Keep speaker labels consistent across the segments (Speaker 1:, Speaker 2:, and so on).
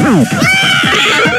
Speaker 1: 啊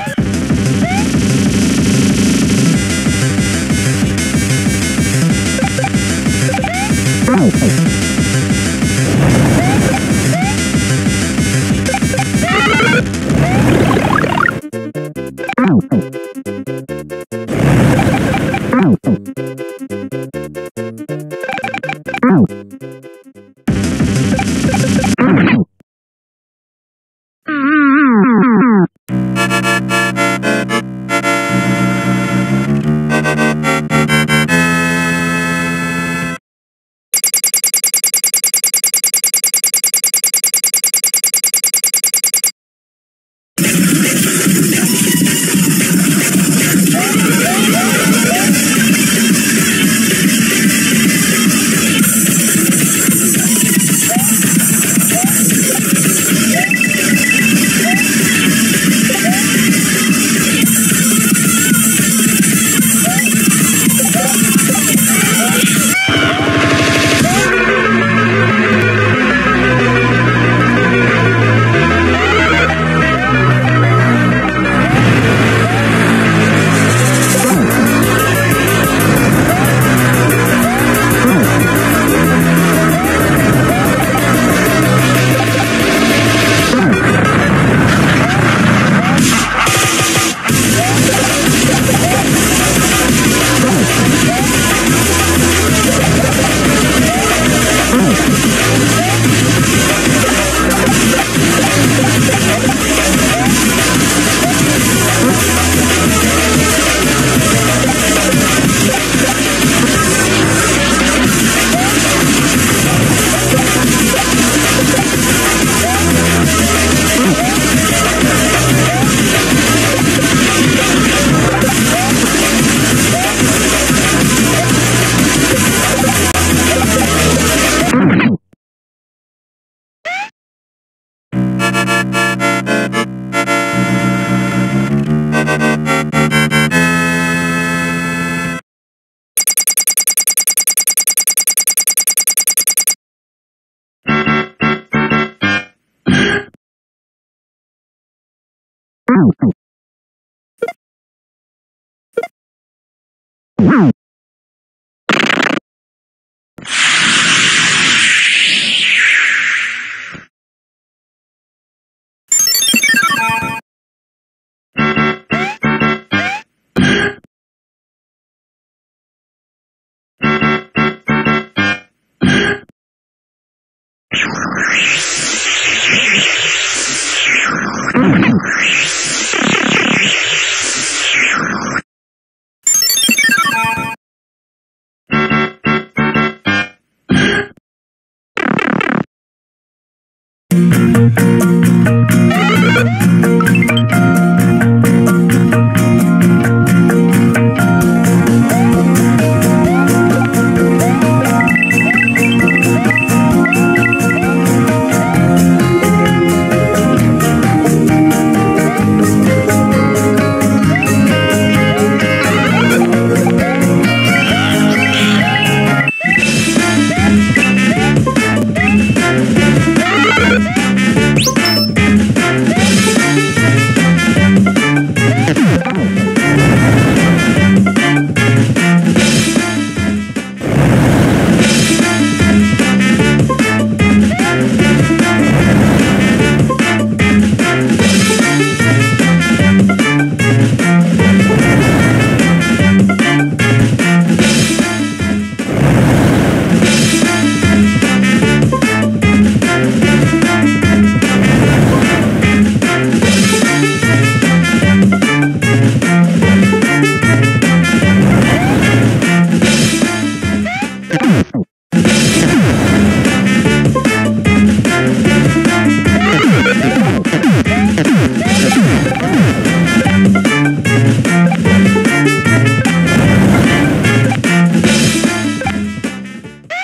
Speaker 1: Música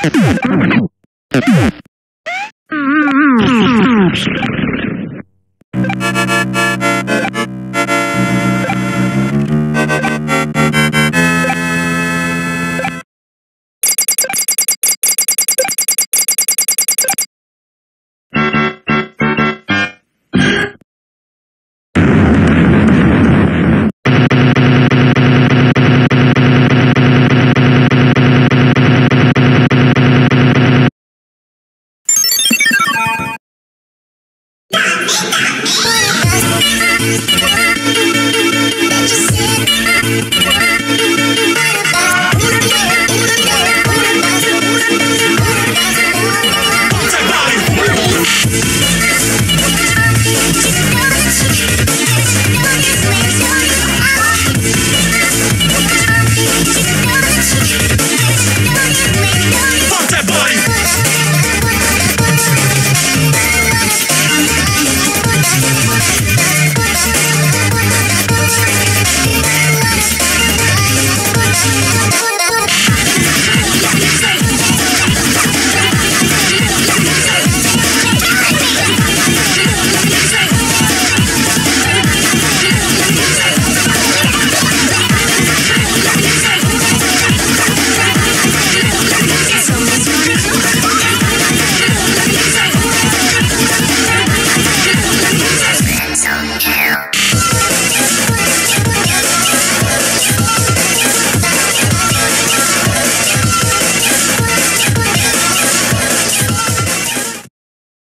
Speaker 1: Thank you.